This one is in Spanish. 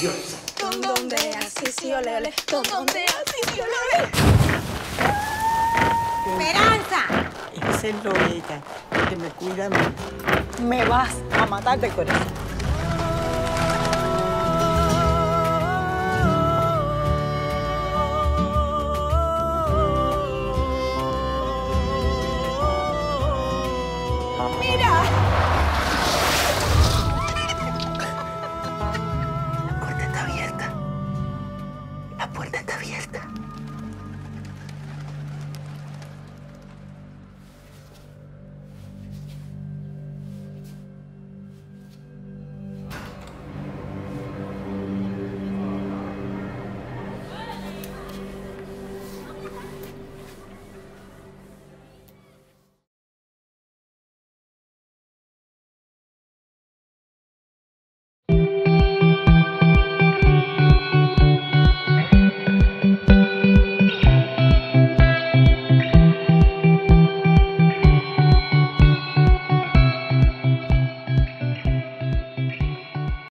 Diosa. Don donde así sí ole ole. Don donde así sí ole ole. ¡Esperanza! Esa es Loreta, que me cuida a mí. Me vas a matar de corazón. La puerta está abierta.